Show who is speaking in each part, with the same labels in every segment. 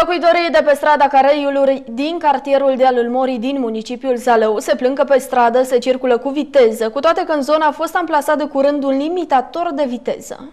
Speaker 1: Locuitorii de pe strada Careiului din cartierul Dealul Morii din municipiul Zalău se plâng că pe stradă se circulă cu viteză, cu toate că în zona a fost amplasat de curând un limitator de viteză.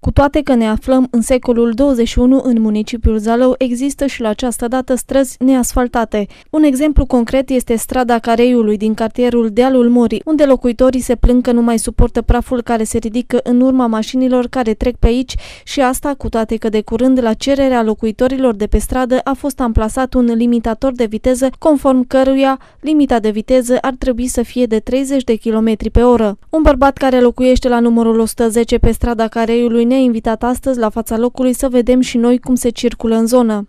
Speaker 2: Cu toate că ne aflăm în secolul 21 în municipiul Zalău, există și la această dată străzi neasfaltate. Un exemplu concret este strada Careiului din cartierul Dealul Mori, unde locuitorii se plâng că nu mai suportă praful care se ridică în urma mașinilor care trec pe aici și asta cu toate că de curând la cererea locuitorilor de pe stradă a fost amplasat un limitator de viteză conform căruia limita de viteză ar trebui să fie de 30 de km pe oră. Un bărbat care locuiește la numărul 110 pe strada Careiului ne-a invitat astăzi la fața locului să vedem și noi cum se circulă în zonă.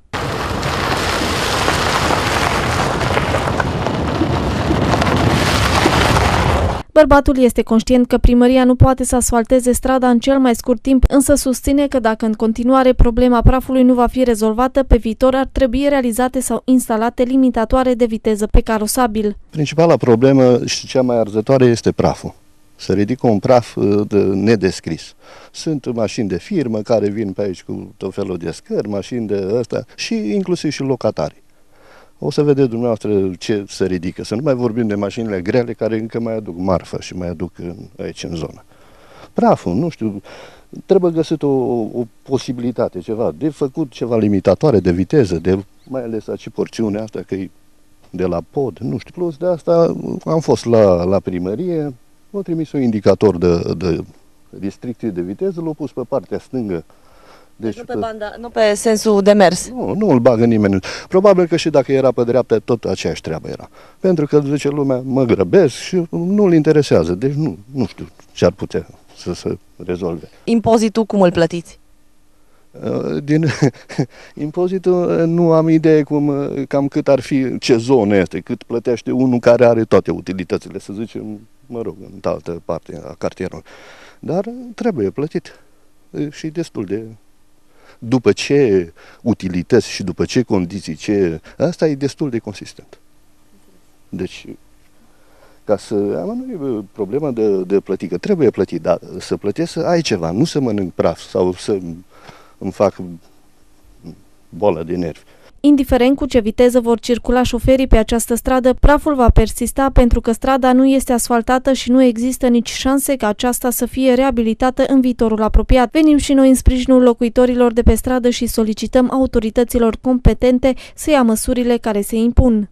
Speaker 2: Bărbatul este conștient că primăria nu poate să asfalteze strada în cel mai scurt timp, însă susține că dacă în continuare problema prafului nu va fi rezolvată, pe viitor ar trebui realizate sau instalate limitatoare de viteză pe carosabil.
Speaker 3: Principala problemă și cea mai arzătoare este praful să ridică un praf uh, de nedescris. Sunt mașini de firmă care vin pe aici cu tot felul de scări, mașini de ăsta și inclusiv și locatari. O să vedeți dumneavoastră ce se ridică. Să nu mai vorbim de mașinile grele care încă mai aduc marfă și mai aduc în, aici în zonă. Praful, nu știu, trebuie găsit o, o posibilitate, ceva, de făcut ceva limitatoare de viteză, de mai ales aici porțiunea asta, că e de la pod, nu știu. Plus de asta am fost la, la primărie, m-a trimis un indicator de, de restricție de viteză, l-a pus pe partea stângă.
Speaker 4: Deci, deci nu, pe banda, nu pe sensul de mers.
Speaker 3: Nu, nu îl bagă nimeni. Probabil că și dacă era pe dreapta, tot aceeași treabă era. Pentru că, zice lumea, mă grăbesc și nu-l interesează. Deci nu, nu știu ce ar putea să se rezolve.
Speaker 4: Impozitul cum îl plătiți?
Speaker 3: Uh, din impozitul uh, nu am idee cum, uh, cam cât ar fi, ce zonă este, cât plătește unul care are toate utilitățile, să zicem, mă rog, în altă parte a cartierului. Dar trebuie plătit și destul de... După ce utilități și după ce condiții, ce... Asta e destul de consistent. Deci, ca să... Am, nu e problema de, de plătit, că trebuie plătit, dar să plătesc să ai ceva, nu să mănânc praf sau să îmi fac bolă de nervi.
Speaker 2: Indiferent cu ce viteză vor circula șoferii pe această stradă, praful va persista pentru că strada nu este asfaltată și nu există nici șanse ca aceasta să fie reabilitată în viitorul apropiat. Venim și noi în sprijinul locuitorilor de pe stradă și solicităm autorităților competente să ia măsurile care se impun.